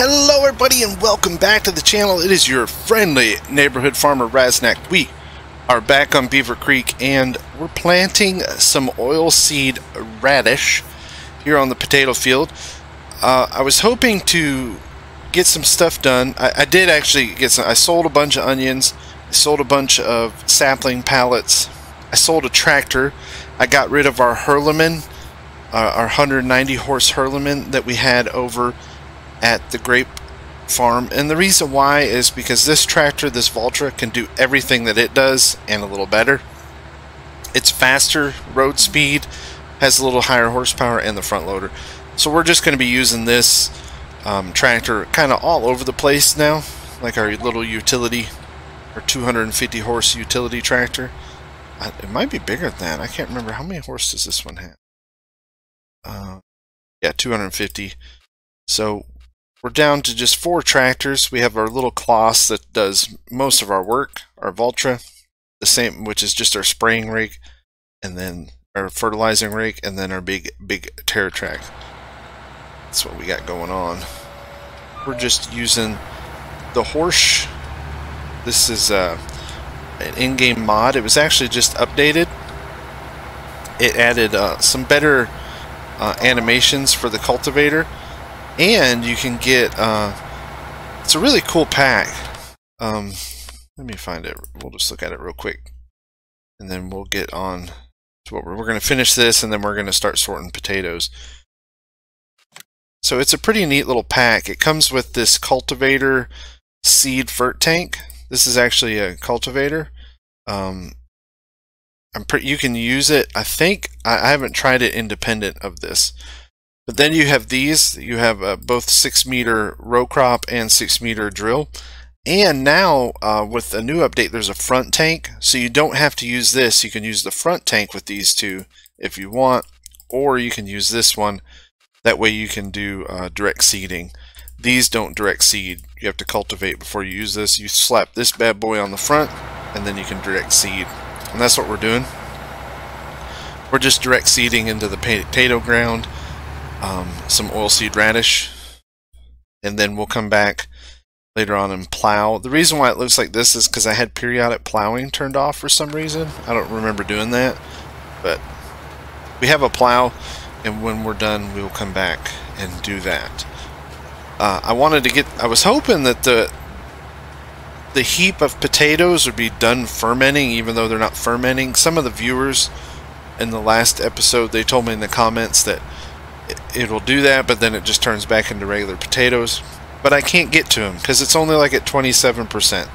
Hello everybody and welcome back to the channel. It is your friendly neighborhood farmer Raznac. We are back on Beaver Creek and we're planting some oilseed radish here on the potato field. Uh, I was hoping to get some stuff done. I, I, did actually get some. I sold a bunch of onions. I sold a bunch of sapling pallets. I sold a tractor. I got rid of our Hürlimann, uh, our 190 horse Hürlimann that we had over at the grape farm. And the reason why is because this tractor this Valtra can do everything that it does and a little better. It's faster road speed has a little higher horsepower and the front loader. So we're just going to be using this um, tractor kind of all over the place now like our little utility our 250 horse utility tractor. It might be bigger than that. I can't remember. How many horse does this one have? Uh, yeah 250 so we're down to just four tractors. We have our little Claas that does most of our work, our Valtra, the same, which is just our spraying rig, and then our fertilizing rig, and then our big, big TerraTrac. That's what we got going on. We're just using the Horsch. This is uh, an in-game mod. It was actually just updated. It added uh, some better uh, animations for the cultivator and you can get uh, it's a really cool pack. Um, let me find it. We'll just look at it real quick. And then we'll get on to what we're, we're going to finish this and then we're going to start sorting potatoes. So it's a pretty neat little pack. It comes with this cultivator seed fert tank. This is actually a cultivator. Um, I'm pretty you can use it. I think I, I haven't tried it independent of this but then you have these, you have uh, both 6 meter row crop and 6 meter drill. And now uh, with a new update, there's a front tank. So you don't have to use this. You can use the front tank with these two if you want. Or you can use this one. That way you can do uh, direct seeding. These don't direct seed. You have to cultivate before you use this. You slap this bad boy on the front and then you can direct seed. And that's what we're doing. We're just direct seeding into the potato ground um, some oilseed radish, and then we'll come back later on and plow. The reason why it looks like this is because I had periodic plowing turned off for some reason. I don't remember doing that, but we have a plow, and when we're done, we will come back and do that. Uh, I wanted to get, I was hoping that the the heap of potatoes would be done fermenting, even though they're not fermenting. Some of the viewers in the last episode, they told me in the comments that it'll do that, but then it just turns back into regular potatoes. But I can't get to them because it's only like at 27%.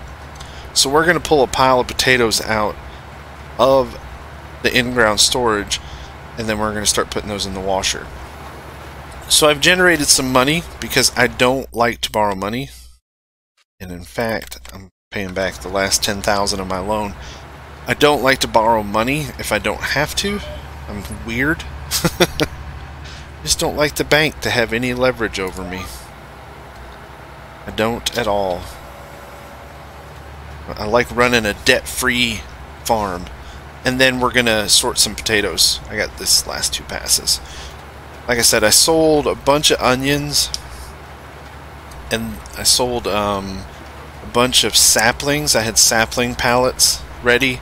So we're going to pull a pile of potatoes out of the in-ground storage and then we're going to start putting those in the washer. So I've generated some money because I don't like to borrow money. And in fact, I'm paying back the last 10,000 of my loan. I don't like to borrow money if I don't have to. I'm weird. just don't like the bank to have any leverage over me. I don't at all. I like running a debt-free farm. And then we're going to sort some potatoes. I got this last two passes. Like I said, I sold a bunch of onions. And I sold um, a bunch of saplings. I had sapling pallets ready.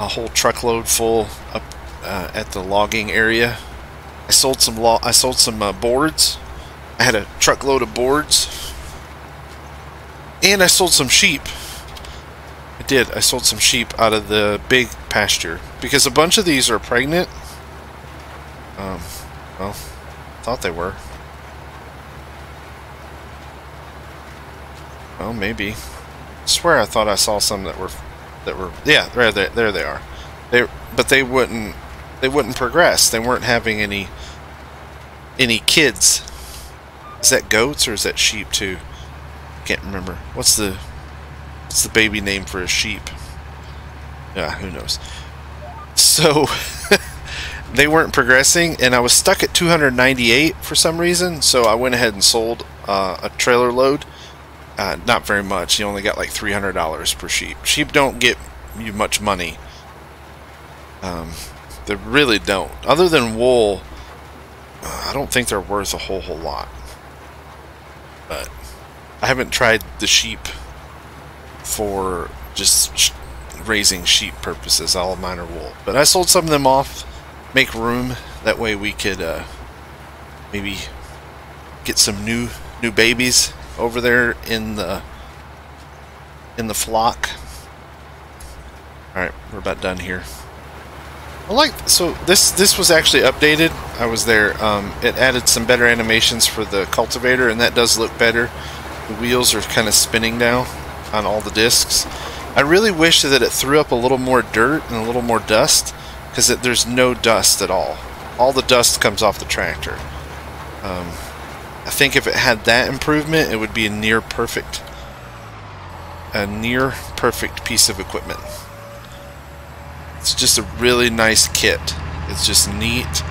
A whole truckload full up uh, at the logging area I sold some law. I sold some uh, boards. I had a truckload of boards, and I sold some sheep. I did. I sold some sheep out of the big pasture because a bunch of these are pregnant. Um, well, thought they were. Well, maybe. I swear I thought I saw some that were that were yeah there they, there they are. They but they wouldn't they wouldn't progress. They weren't having any any kids. Is that goats or is that sheep too? Can't remember. What's the what's the baby name for a sheep? Yeah, who knows. So they weren't progressing and I was stuck at 298 for some reason so I went ahead and sold uh, a trailer load uh, not very much you only got like $300 per sheep sheep don't get you much money um, they really don't. Other than wool, I don't think they're worth a whole whole lot. but I haven't tried the sheep for just raising sheep purposes. All of mine are wool. But I sold some of them off, make room. That way we could uh, maybe get some new new babies over there in the in the flock. All right, we're about done here. I like so this this was actually updated. I was there. Um, it added some better animations for the cultivator, and that does look better. The wheels are kind of spinning now on all the discs. I really wish that it threw up a little more dirt and a little more dust, because there's no dust at all. All the dust comes off the tractor. Um, I think if it had that improvement, it would be a near perfect, a near perfect piece of equipment. It's just a really nice kit. It's just neat.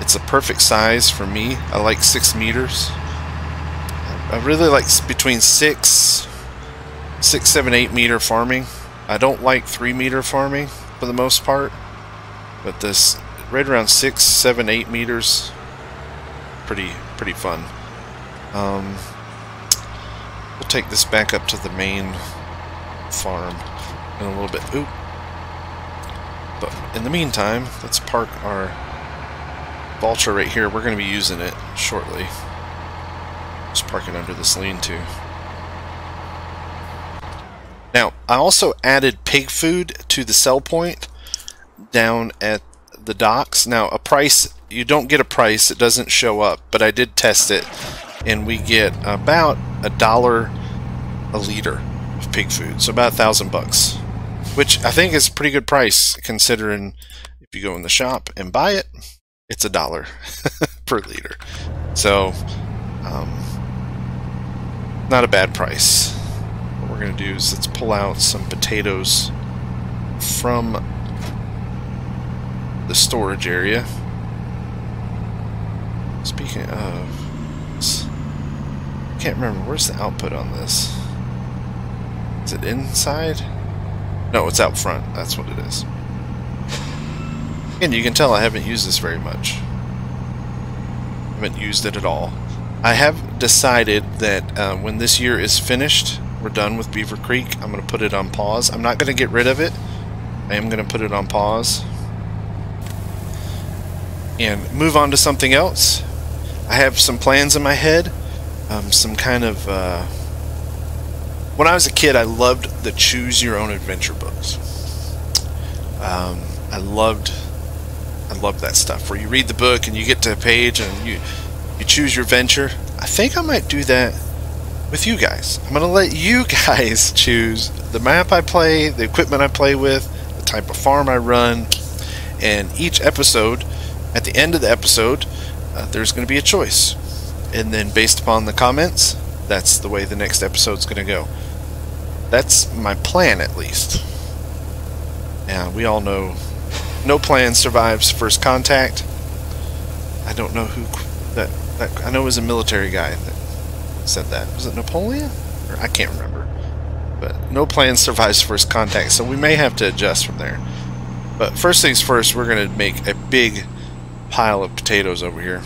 It's a perfect size for me. I like six meters. I really like between six, six, seven, eight meter farming. I don't like three meter farming for the most part, but this right around six, seven, eight meters, pretty, pretty fun. Um, we'll take this back up to the main farm in a little bit. Oop. In the meantime, let's park our Valtra right here. We're going to be using it shortly. Just parking under this lean-to. Now, I also added pig food to the sell point down at the docks. Now, a price, you don't get a price, it doesn't show up, but I did test it, and we get about a dollar a liter of pig food, so about a thousand bucks which I think is a pretty good price considering if you go in the shop and buy it, it's a dollar per liter. So, um, not a bad price. What we're going to do is let's pull out some potatoes from the storage area. Speaking of, I can't remember, where's the output on this? Is it inside? No, it's out front. That's what it is. And you can tell I haven't used this very much. I haven't used it at all. I have decided that uh, when this year is finished, we're done with Beaver Creek, I'm going to put it on pause. I'm not going to get rid of it. I am going to put it on pause. And move on to something else. I have some plans in my head. Um, some kind of... Uh, when I was a kid, I loved the choose your own adventure books. Um, I loved, I loved that stuff where you read the book and you get to a page and you you choose your venture. I think I might do that with you guys. I'm gonna let you guys choose the map I play, the equipment I play with, the type of farm I run, and each episode, at the end of the episode, uh, there's going to be a choice, and then based upon the comments, that's the way the next episode's going to go. That's my plan, at least. Yeah, we all know no plan survives first contact. I don't know who that, that I know it was a military guy that said that. Was it Napoleon? Or I can't remember. But no plan survives first contact, so we may have to adjust from there. But first things first, we're going to make a big pile of potatoes over here.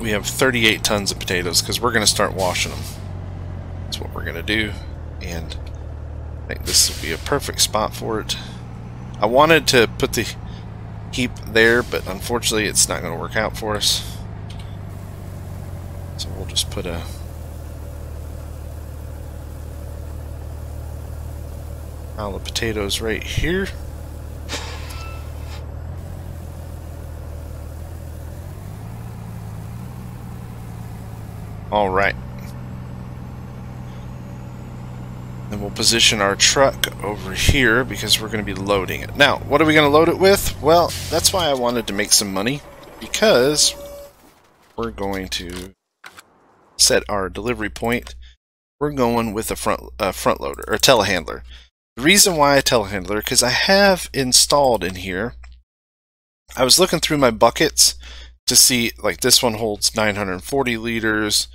We have 38 tons of potatoes because we're going to start washing them. That's what we're going to do and I think this would be a perfect spot for it. I wanted to put the heap there, but unfortunately it's not going to work out for us. So we'll just put a pile of potatoes right here. All right. Then we'll position our truck over here because we're going to be loading it. Now, what are we going to load it with? Well, that's why I wanted to make some money because we're going to set our delivery point. We're going with a front front loader or telehandler. The reason why a telehandler because I have installed in here. I was looking through my buckets to see like this one holds 940 liters.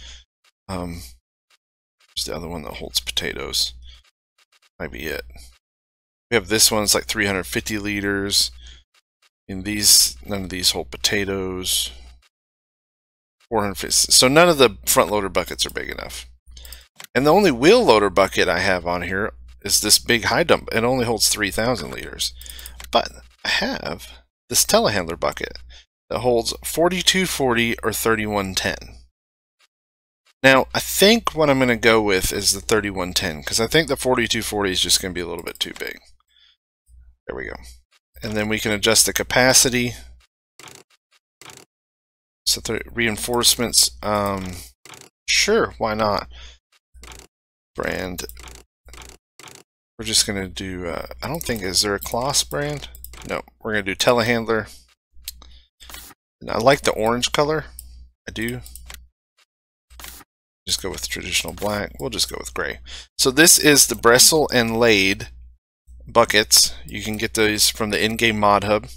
Um, there's the other one that holds potatoes. Might be it. We have this one, it's like 350 liters. In these, none of these hold potatoes. 450. So none of the front loader buckets are big enough. And the only wheel loader bucket I have on here is this big high dump. It only holds 3,000 liters. But I have this telehandler bucket that holds 4240 or 3110. Now, I think what I'm going to go with is the 3110 because I think the 4240 is just going to be a little bit too big. There we go. And then we can adjust the capacity. So reinforcements, um, sure, why not? Brand. We're just going to do, uh, I don't think, is there a Claas brand? No, we're going to do telehandler. And I like the orange color. I do. Just go with traditional black. We'll just go with gray. So this is the Bressel and Lade buckets. You can get those from the in-game mod hub.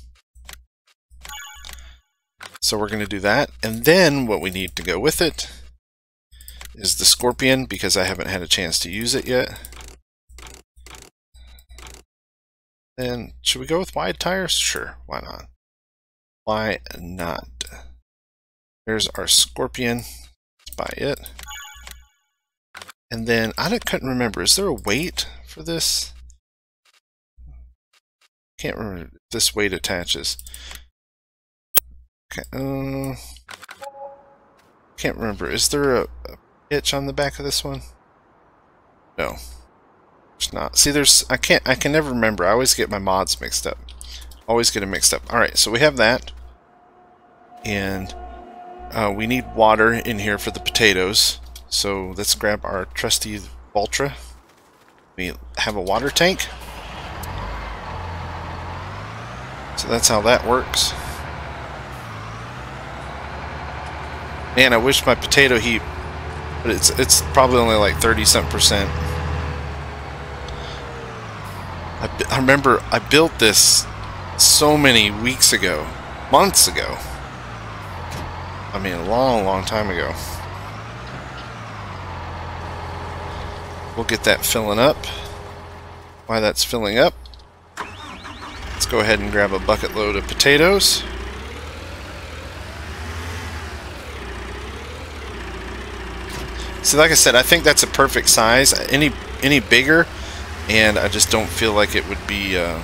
So we're going to do that. And then what we need to go with it is the Scorpion because I haven't had a chance to use it yet. Then should we go with wide tires? Sure, why not? Why not? There's our Scorpion. Buy it. And then I don't couldn't remember. Is there a weight for this? Can't remember if this weight attaches. Okay. Uh, can't remember. Is there a, a hitch on the back of this one? No. It's not. See, there's. I can't. I can never remember. I always get my mods mixed up. Always get them mixed up. All right. So we have that, and uh, we need water in here for the potatoes. So let's grab our trusty Valtra. We have a water tank. So that's how that works. Man, I wish my potato heap, but it's it's probably only like 30 something percent. I, I remember I built this so many weeks ago, months ago. I mean, a long, long time ago. We'll get that filling up. While that's filling up, let's go ahead and grab a bucket load of potatoes. See, like I said, I think that's a perfect size. Any any bigger, and I just don't feel like it would be uh,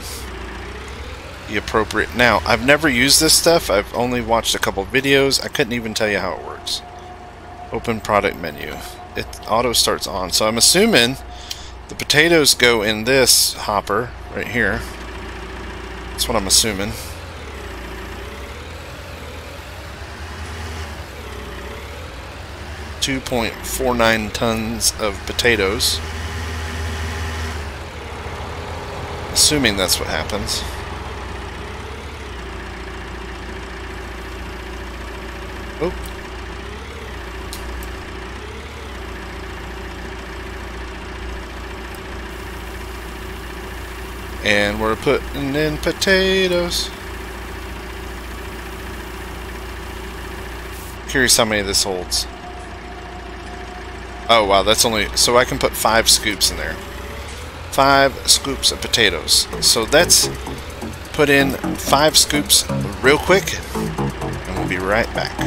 appropriate. Now, I've never used this stuff. I've only watched a couple videos. I couldn't even tell you how it works. Open product menu it auto starts on. So I'm assuming the potatoes go in this hopper right here. That's what I'm assuming. Two point four nine tons of potatoes. Assuming that's what happens. And we're putting in potatoes. Curious how many this holds. Oh wow, that's only... So I can put five scoops in there. Five scoops of potatoes. So let's put in five scoops real quick. And we'll be right back.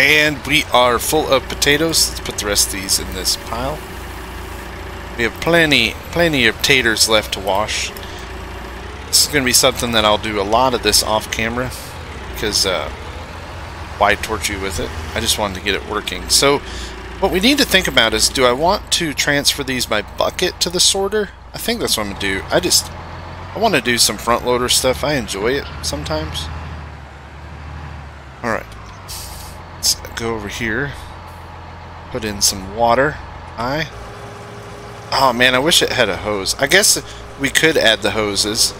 And we are full of potatoes. Let's put the rest of these in this pile. We have plenty, plenty of taters left to wash. This is going to be something that I'll do a lot of this off camera because uh, why torture you with it? I just wanted to get it working. So what we need to think about is do I want to transfer these by bucket to the sorter? I think that's what I'm going to do. I just I want to do some front loader stuff. I enjoy it sometimes. Alright go over here, put in some water. I. Oh man, I wish it had a hose. I guess we could add the hoses.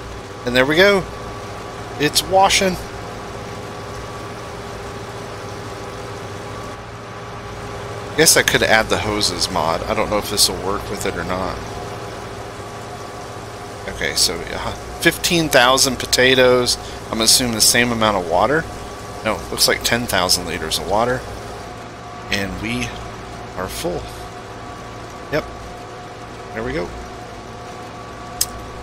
And there we go. It's washing. I guess I could add the hoses mod. I don't know if this will work with it or not. Okay, so uh, 15,000 potatoes. I'm assuming the same amount of water. No, looks like 10,000 liters of water. And we are full. Yep. There we go.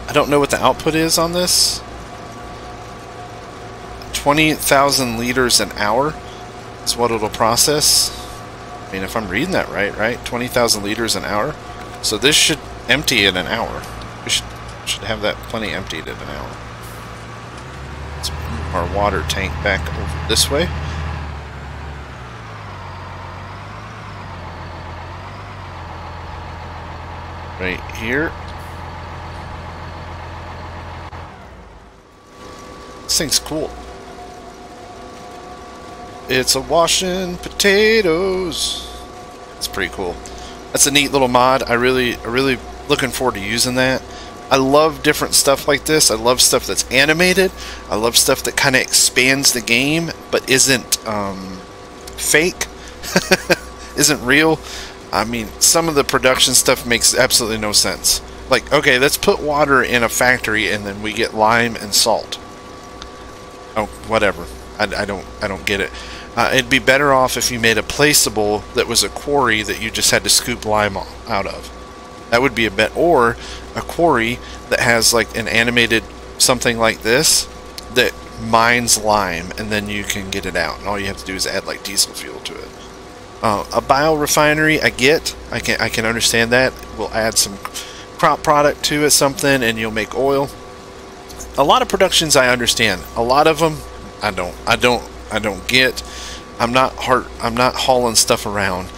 I don't know what the output is on this. 20,000 liters an hour is what it'll process. I mean, if I'm reading that right, right? 20,000 liters an hour. So this should empty in an hour. We should, should have that plenty emptied in an hour. Our water tank back over this way. Right here. This thing's cool. It's a washing potatoes. It's pretty cool. That's a neat little mod. I really, I really looking forward to using that. I love different stuff like this. I love stuff that's animated. I love stuff that kind of expands the game, but isn't um, fake, isn't real. I mean, some of the production stuff makes absolutely no sense. Like, okay, let's put water in a factory and then we get lime and salt. Oh, whatever. I, I don't, I don't get it. Uh, it'd be better off if you made a placeable that was a quarry that you just had to scoop lime out of. That would be a bit, or a quarry that has like an animated something like this that mines lime and then you can get it out. And all you have to do is add like diesel fuel to it. Uh, a biorefinery, I get, I can I can understand that. We'll add some crop product to it, something, and you'll make oil. A lot of productions I understand. A lot of them I don't. I don't. I don't get. I'm not hard, I'm not hauling stuff around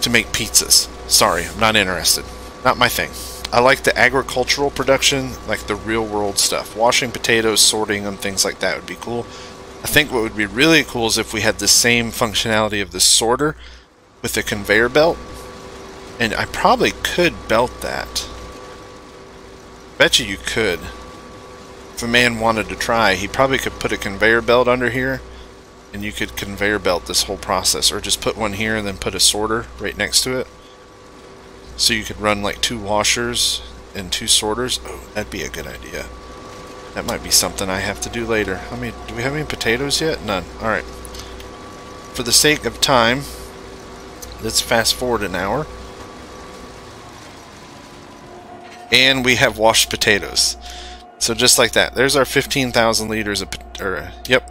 to make pizzas. Sorry, I'm not interested. Not my thing. I like the agricultural production, like the real world stuff. Washing potatoes, sorting them, things like that would be cool. I think what would be really cool is if we had the same functionality of the sorter with a conveyor belt. And I probably could belt that. Bet you you could. If a man wanted to try, he probably could put a conveyor belt under here and you could conveyor belt this whole process or just put one here and then put a sorter right next to it so you could run like two washers and two sorters? Oh that'd be a good idea. That might be something I have to do later. How many do we have any potatoes yet? None. Alright for the sake of time let's fast forward an hour. And we have washed potatoes. So just like that. There's our 15,000 liters of or uh, yep.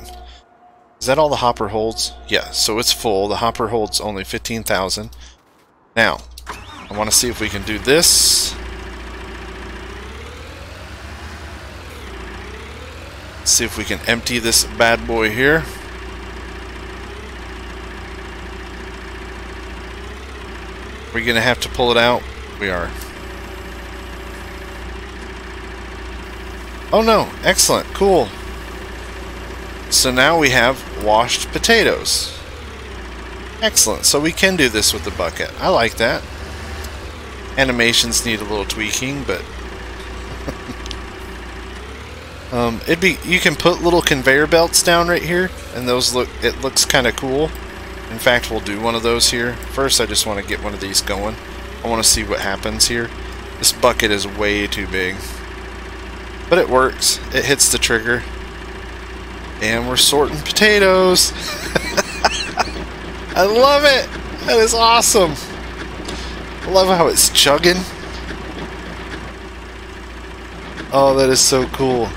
Is that all the hopper holds? Yeah, so it's full. The hopper holds only 15,000. Now, I want to see if we can do this. see if we can empty this bad boy here. We're going to have to pull it out. We are. Oh no, excellent, cool. So now we have washed potatoes. Excellent. So we can do this with the bucket. I like that. Animations need a little tweaking, but um, it'd be you can put little conveyor belts down right here, and those look it looks kind of cool. In fact, we'll do one of those here. First, I just want to get one of these going. I want to see what happens here. This bucket is way too big. But it works. It hits the trigger. And we're sorting potatoes. I love it. That is awesome. I love how it's chugging. Oh, that is so cool.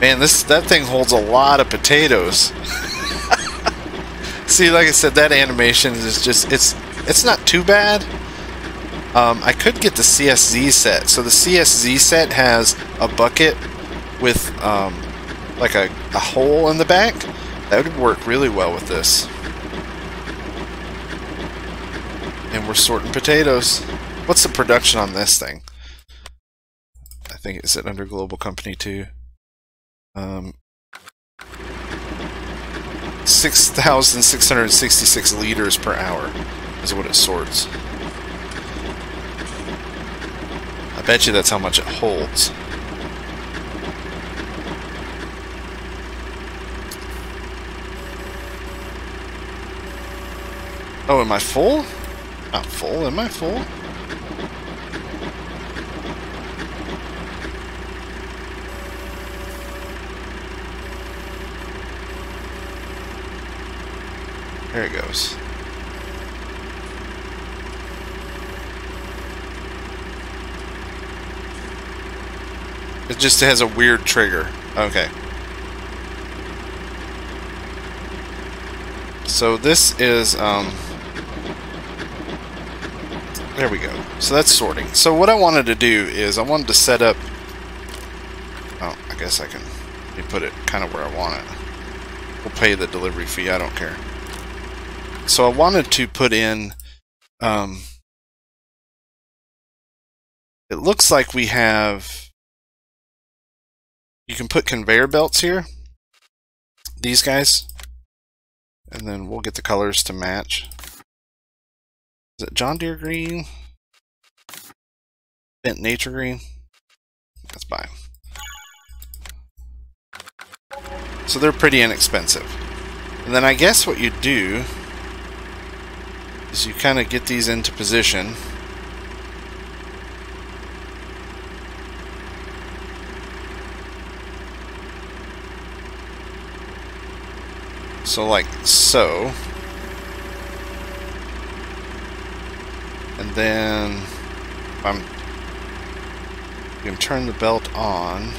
Man, this that thing holds a lot of potatoes. See, like I said, that animation is just it's it's not too bad. Um, I could get the CSZ set. So the CSZ set has a bucket with um, like a, a hole in the back. That would work really well with this. And we're sorting potatoes. What's the production on this thing? I think is it under Global Company too. Um, 6,666 liters per hour is what it sorts. I bet you that's how much it holds. Oh, am I full? Not full. Am I full? There it goes. It just has a weird trigger. Okay. So this is, um, there we go. So that's sorting. So what I wanted to do is I wanted to set up, oh, I guess I can put it kind of where I want it. We'll pay the delivery fee, I don't care. So I wanted to put in, um, it looks like we have you can put conveyor belts here. These guys. And then we'll get the colors to match. Is it John Deere green? Fendt Nature green? Let's buy them. So they're pretty inexpensive. And then I guess what you do is you kind of get these into position. So like so. And then I'm can turn the belt on.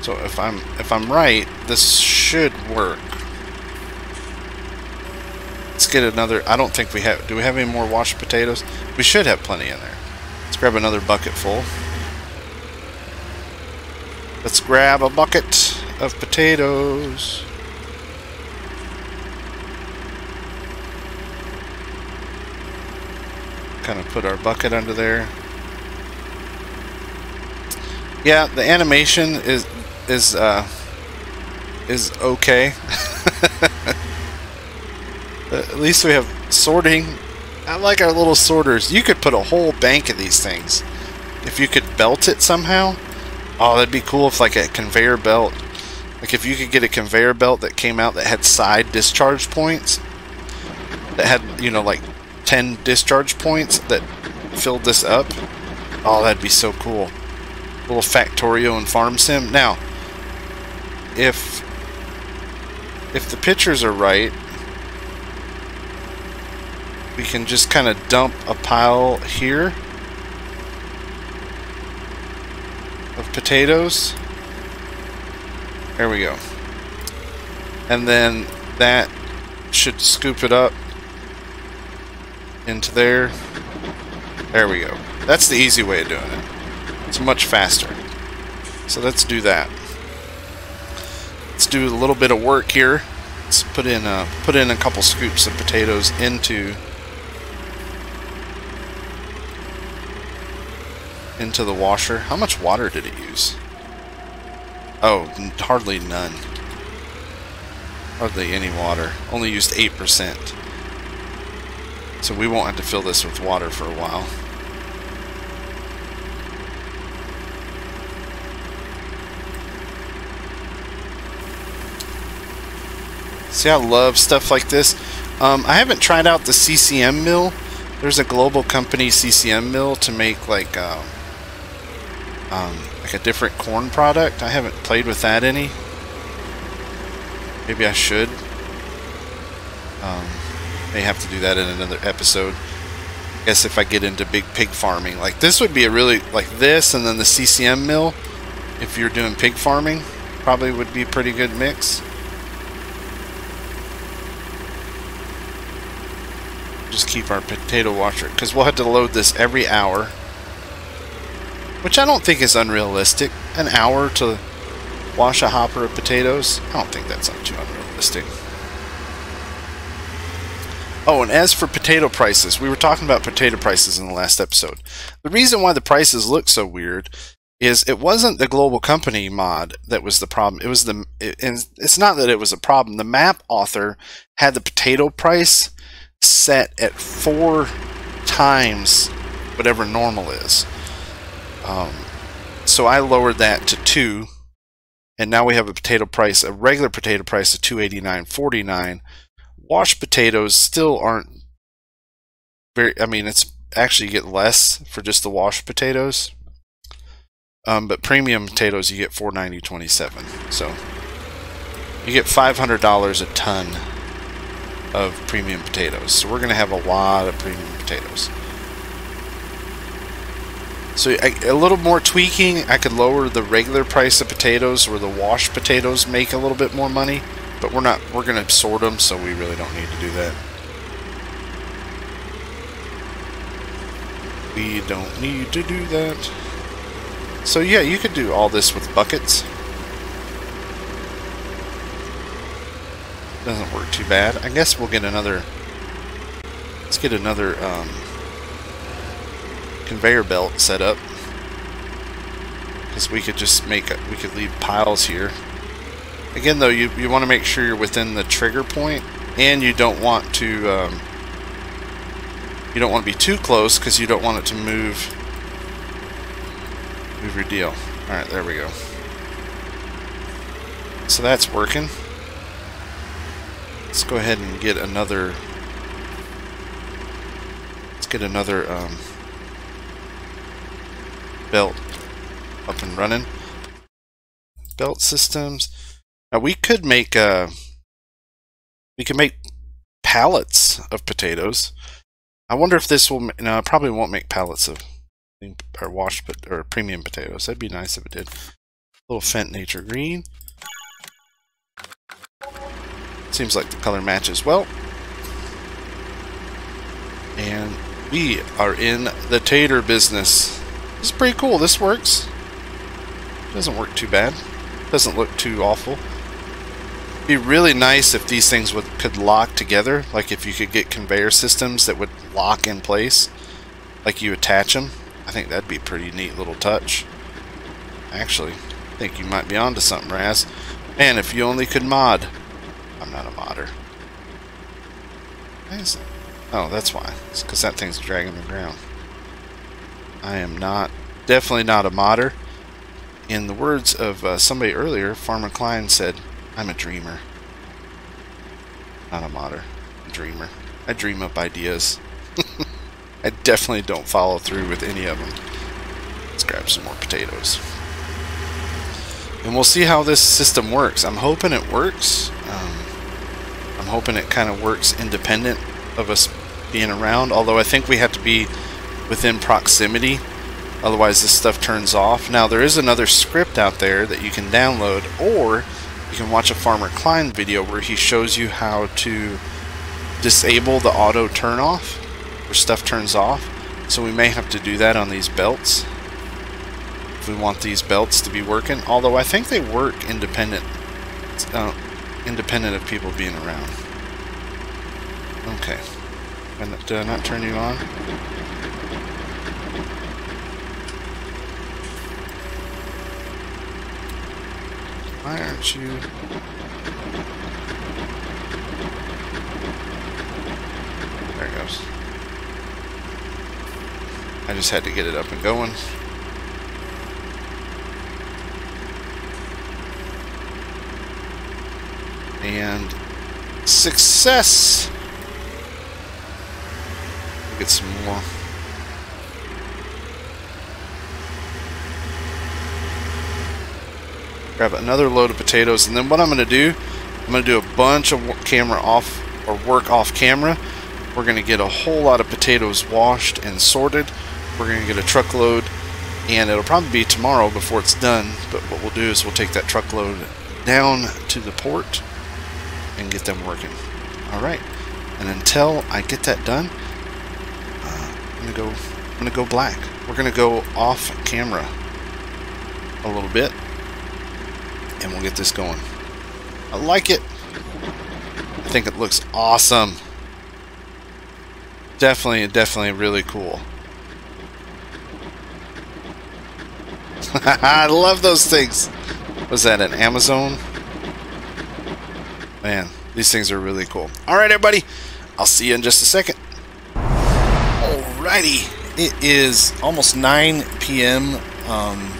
So if I'm if I'm right, this should work. Let's get another I don't think we have do we have any more washed potatoes? We should have plenty in there. Let's grab another bucket full. Let's grab a bucket of potatoes. Kind of put our bucket under there. Yeah, the animation is is uh, is okay. At least we have sorting. I like our little sorters. You could put a whole bank of these things. If you could belt it somehow. Oh, that'd be cool if like a conveyor belt. Like if you could get a conveyor belt that came out that had side discharge points. That had, you know, like 10 discharge points that filled this up. Oh, that'd be so cool. A little Factorio and Farm Sim. Now, if if the pictures are right, we can just kind of dump a pile here of potatoes. There we go. And then that should scoop it up into there. There we go. That's the easy way of doing it. It's much faster. So let's do that. Let's do a little bit of work here. Let's put in a, put in a couple scoops of potatoes into into the washer. How much water did it use? Oh, hardly none. Hardly any water. Only used 8%. So we won't have to fill this with water for a while. See, I love stuff like this. Um, I haven't tried out the CCM mill. There's a global company CCM mill to make like um, um, like a different corn product. I haven't played with that any. Maybe I should. Um, May have to do that in another episode. I guess if I get into big pig farming. Like this would be a really, like this and then the CCM mill, if you're doing pig farming, probably would be a pretty good mix. Just keep our potato washer, because we'll have to load this every hour. Which I don't think is unrealistic. An hour to wash a hopper of potatoes, I don't think that's too unrealistic. Oh, and as for potato prices, we were talking about potato prices in the last episode. The reason why the prices look so weird is it wasn't the global company mod that was the problem. It was the and it's not that it was a problem. The map author had the potato price set at four times whatever normal is. Um, so I lowered that to two, and now we have a potato price, a regular potato price of two eighty nine forty nine washed potatoes still aren't very. I mean, it's actually you get less for just the washed potatoes. Um, but premium potatoes you get four ninety twenty seven. So you get five hundred dollars a ton of premium potatoes. So we're gonna have a lot of premium potatoes. So a little more tweaking, I could lower the regular price of potatoes where the washed potatoes make a little bit more money, but we're not, we're going to sort them, so we really don't need to do that. We don't need to do that. So yeah, you could do all this with buckets. Doesn't work too bad. I guess we'll get another, let's get another, um, conveyor belt set up because we could just make we could leave piles here again though you, you want to make sure you're within the trigger point and you don't want to um, you don't want to be too close because you don't want it to move move your deal alright there we go so that's working let's go ahead and get another let's get another um, belt up and running. Belt systems. Now we could make uh we could make pallets of potatoes. I wonder if this will. No, probably won't make pallets of or washed but or premium potatoes. That'd be nice if it did. A little Fendt Nature Green. Seems like the color matches well. And we are in the tater business. This is pretty cool. This works. Doesn't work too bad. Doesn't look too awful. Be really nice if these things would could lock together. Like if you could get conveyor systems that would lock in place. Like you attach them. I think that'd be a pretty neat little touch. Actually, I think you might be onto something, Raz. Man, if you only could mod. I'm not a modder. Oh, that's why. It's because that thing's dragging the ground. I am not, definitely not a modder. In the words of uh, somebody earlier, Farmer Klein said, I'm a dreamer. Not a modder, a dreamer. I dream up ideas. I definitely don't follow through with any of them. Let's grab some more potatoes. And we'll see how this system works. I'm hoping it works. Um, I'm hoping it kind of works independent of us being around, although I think we have to be within proximity. Otherwise this stuff turns off. Now there is another script out there that you can download or you can watch a Farmer Klein video where he shows you how to disable the auto turn off where stuff turns off. So we may have to do that on these belts if we want these belts to be working. Although I think they work independent, uh, independent of people being around. Okay. Did I not turn you on? Why aren't you... There it goes. I just had to get it up and going. And success! Get some more. Grab another load of potatoes, and then what I'm going to do, I'm going to do a bunch of camera off, or work off camera. We're going to get a whole lot of potatoes washed and sorted. We're going to get a truckload, and it'll probably be tomorrow before it's done, but what we'll do is we'll take that truckload down to the port and get them working. Alright, and until I get that done, uh, I'm to go I'm to go black. We're going to go off camera a little bit and we'll get this going. I like it. I think it looks awesome. Definitely, definitely really cool. I love those things. Was that an Amazon? Man, these things are really cool. Alright, everybody. I'll see you in just a second. Alrighty. It is almost 9 p.m. Um,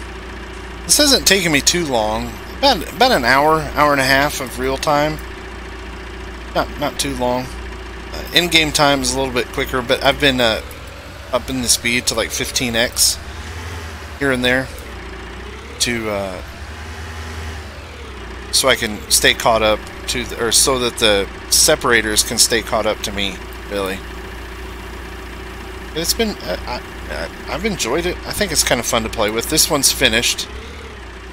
this hasn't taken me too long about, about an hour, hour and a half of real time. Not, not too long. Uh, in-game time is a little bit quicker, but I've been uh, up in the speed to like 15x here and there to uh, so I can stay caught up to the, or so that the separators can stay caught up to me really it's been I, I, I've enjoyed it I think it's kind of fun to play with this one's finished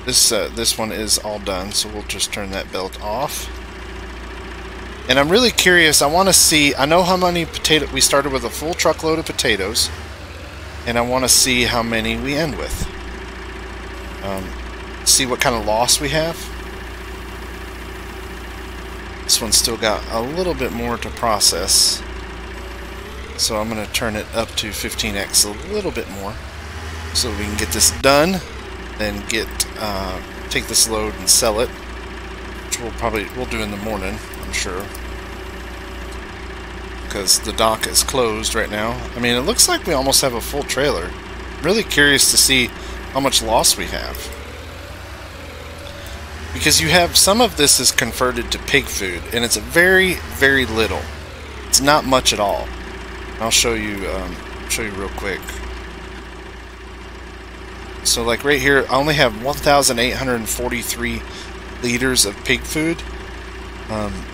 this uh, this one is all done so we'll just turn that belt off and I'm really curious I want to see I know how many potato we started with a full truckload of potatoes and I want to see how many we end with um, see what kind of loss we have this one's still got a little bit more to process. So I'm going to turn it up to 15x a little bit more. So we can get this done. Then get uh, take this load and sell it. Which we'll probably we'll do in the morning, I'm sure. Because the dock is closed right now. I mean, it looks like we almost have a full trailer. really curious to see how much loss we have because you have some of this is converted to pig food and it's very very little it's not much at all I'll show you um, show you real quick so like right here I only have 1,843 liters of pig food um,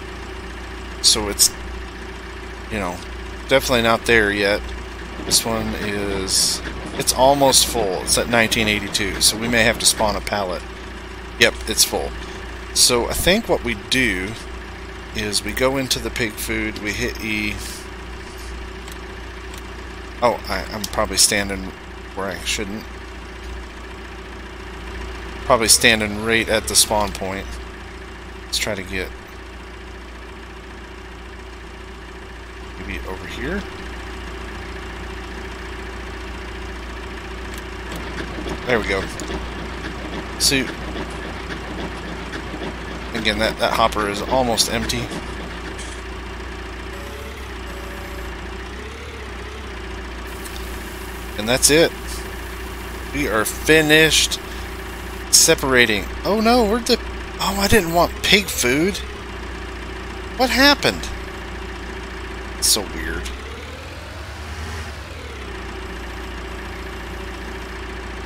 so it's you know definitely not there yet this one is it's almost full it's at 1982 so we may have to spawn a pallet Yep, it's full. So I think what we do is we go into the pig food, we hit E. Oh, I, I'm probably standing where I shouldn't. Probably standing right at the spawn point. Let's try to get maybe over here. There we go. So Again, that, that hopper is almost empty. And that's it. We are finished separating. Oh no, where'd the... Oh, I didn't want pig food. What happened? It's so weird.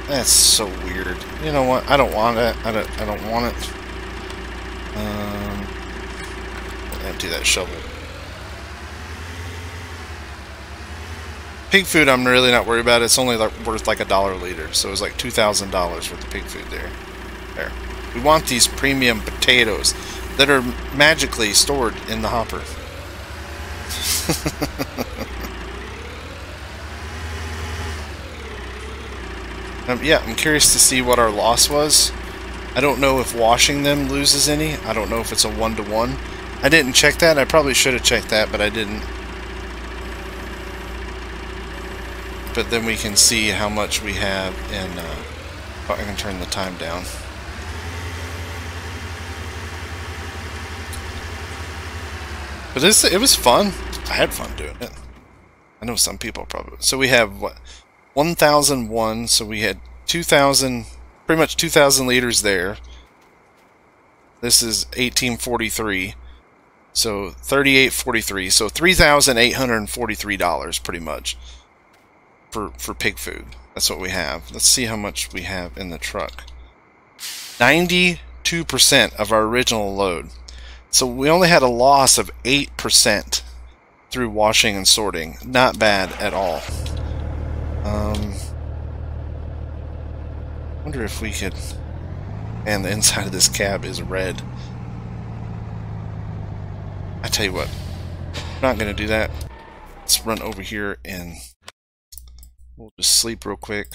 That's so weird. You know what? I don't want it. I don't. I don't want it. Um, empty that shovel. Pig food, I'm really not worried about. It's only like worth like a dollar a liter, so it's like two thousand dollars worth of pig food there. There. We want these premium potatoes that are magically stored in the hopper. um, yeah, I'm curious to see what our loss was. I don't know if washing them loses any. I don't know if it's a one-to-one. -one. I didn't check that. I probably should have checked that, but I didn't. But then we can see how much we have in... Uh, oh, I can turn the time down. But it's, it was fun. I had fun doing it. I know some people probably... So we have, what, 1,001. So we had 2,000 pretty much 2,000 liters there. This is 1843. So 3843. So $3,843 pretty much for for pig food. That's what we have. Let's see how much we have in the truck. 92% of our original load. So we only had a loss of 8% through washing and sorting. Not bad at all. Um, wonder if we could... And the inside of this cab is red. I tell you what, I'm not going to do that. Let's run over here and we'll just sleep real quick.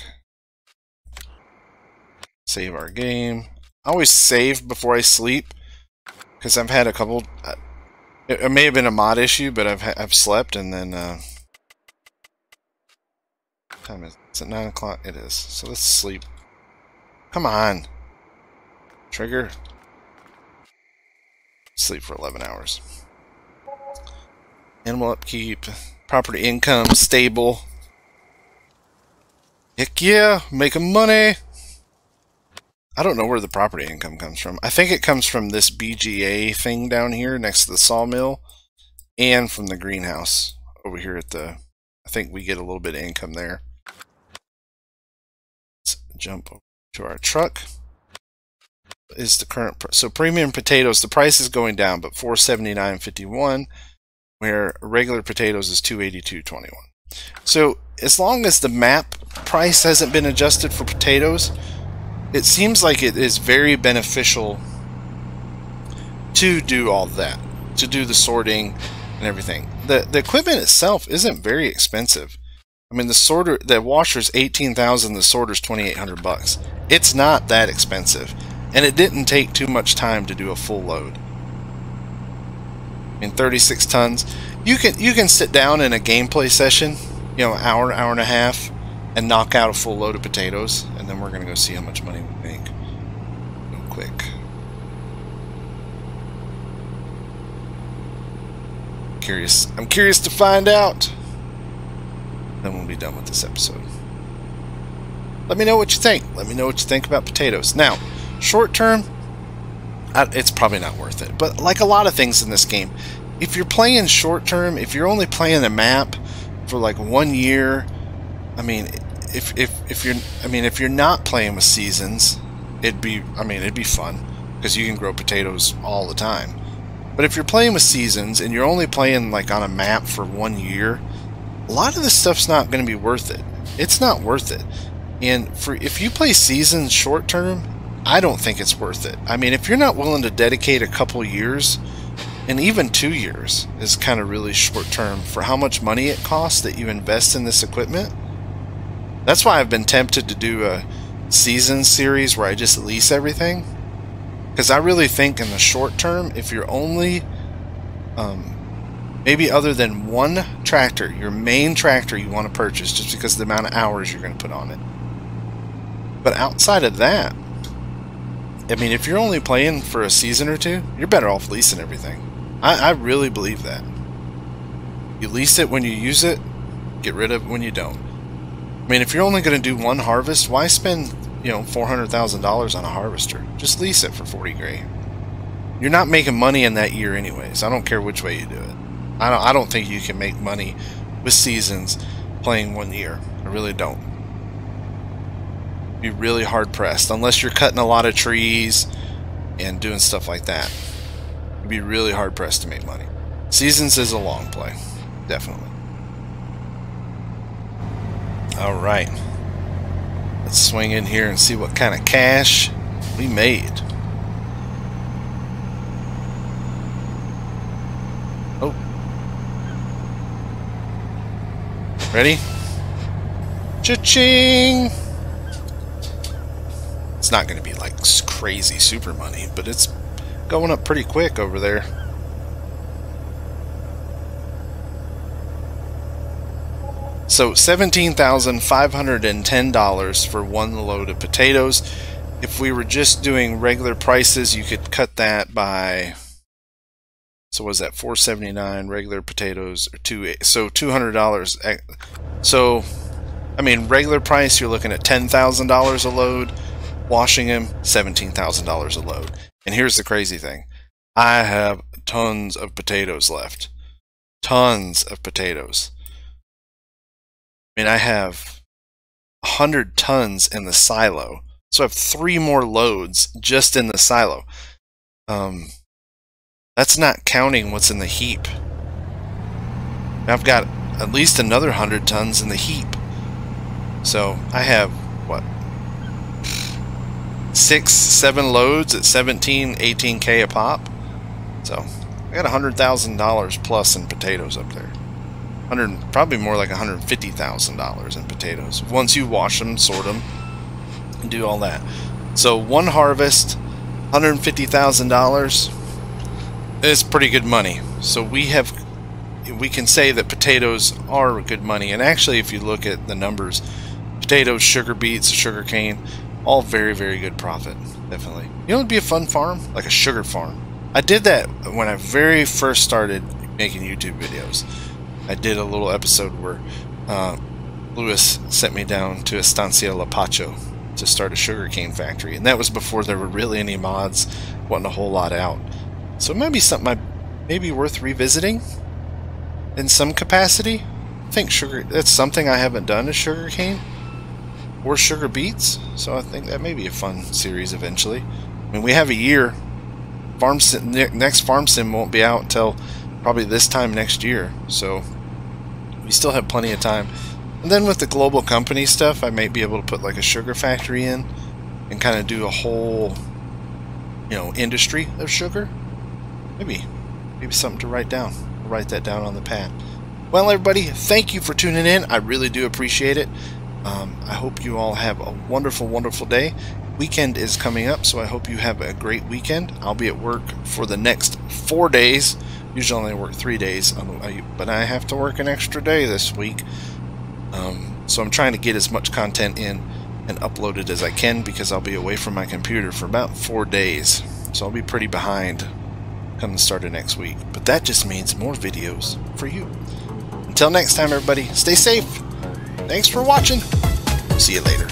Save our game. I always save before I sleep because I've had a couple. Uh, it, may have been a mod issue, but I've I've slept and then. Uh, time is it's at nine o'clock. It is. So let's sleep. Come on. Trigger. Sleep for 11 hours. Animal upkeep. Property income. Stable. Heck yeah. Making money. I don't know where the property income comes from. I think it comes from this BGA thing down here next to the sawmill. and from the greenhouse over here at the, I think we get a little bit of income there. Let's jump to our truck. Is the current, so premium potatoes, the price is going down, but 479.51, where regular potatoes is 282.21. So as long as the map price hasn't been adjusted for potatoes, it seems like it is very beneficial to do all that, to do the sorting and everything. The the equipment itself isn't very expensive. I mean, the sorter, the washer's eighteen thousand, the sorter's twenty eight hundred bucks. It's not that expensive, and it didn't take too much time to do a full load. In thirty six tons, you can you can sit down in a gameplay session, you know, hour hour and a half, and knock out a full load of potatoes, and then we're gonna go see how much money we make. Real quick. Curious. I'm curious to find out. Then we'll be done with this episode. Let me know what you think. Let me know what you think about potatoes. Now, short term, it's probably not worth it. But like a lot of things in this game, if you're playing short term, if you're only playing a map for like one year, I mean, if if if you're, I mean, if you're not playing with seasons, it'd be, I mean, it'd be fun because you can grow potatoes all the time. But if you're playing with seasons and you're only playing like on a map for one year, a lot of this stuff's not going to be worth it. It's not worth it. And for if you play seasons short term, I don't think it's worth it. I mean, if you're not willing to dedicate a couple years and even two years is kind of really short term for how much money it costs that you invest in this equipment. That's why I've been tempted to do a season series where I just lease everything. Because I really think in the short term, if you're only, um, maybe other than one tractor, your main tractor you want to purchase just because of the amount of hours you're going to put on it. But outside of that, I mean, if you're only playing for a season or two, you're better off leasing everything. I, I really believe that. You lease it when you use it, get rid of it when you don't. I mean, if you're only going to do one harvest, why spend, you know, $400,000 on a harvester? Just lease it for 40 grand. You're not making money in that year anyways. I don't care which way you do it. I don't, I don't think you can make money with seasons playing one year. I really don't. Be really hard pressed unless you're cutting a lot of trees and doing stuff like that be really hard pressed to make money. Seasons is a long play, definitely. All right, let's swing in here and see what kind of cash we made. Oh, ready? Cha-ching! It's not going to be like crazy super money, but it's going up pretty quick over there. So $17,510 for one load of potatoes. If we were just doing regular prices, you could cut that by so was that 479 regular potatoes or two so $200 eh, so I mean regular price you're looking at $10,000 a load washing them $17,000 a load and here's the crazy thing I have tons of potatoes left. Tons of potatoes. I mean, I have 100 tons in the silo. So I have three more loads just in the silo. Um, that's not counting what's in the heap. I've got at least another 100 tons in the heap. So I have, what, six, seven loads at 17, 18K a pop. So I got $100,000 plus in potatoes up there. 100, probably more like $150,000 in potatoes. Once you wash them, sort them, and do all that. So one harvest, $150,000 is pretty good money. So we have, we can say that potatoes are good money. And actually, if you look at the numbers, potatoes, sugar beets, sugar cane, all very, very good profit, definitely. You know, it'd be a fun farm, like a sugar farm. I did that when I very first started making YouTube videos. I did a little episode where uh, Lewis sent me down to Estancia Lapacho to start a sugarcane factory, and that was before there were really any mods, wasn't a whole lot out. So it might be something I maybe worth revisiting. in some capacity. I think sugar, that's something I haven't done is sugarcane or sugar beets. So I think that may be a fun series eventually. I mean, we have a year. Farm sim, next farm sim won't be out until probably this time next year. So we still have plenty of time. And then with the global company stuff, I might be able to put like a sugar factory in and kind of do a whole, you know, industry of sugar. Maybe, maybe something to write down. I'll write that down on the pad. Well, everybody, thank you for tuning in. I really do appreciate it. Um, I hope you all have a wonderful, wonderful day. Weekend is coming up, so I hope you have a great weekend. I'll be at work for the next four days. Usually only work three days, but I have to work an extra day this week. Um, so I'm trying to get as much content in and upload it as I can because I'll be away from my computer for about four days. So I'll be pretty behind come the start of next week. But that just means more videos for you. Until next time, everybody, stay safe. Thanks for watching. See you later.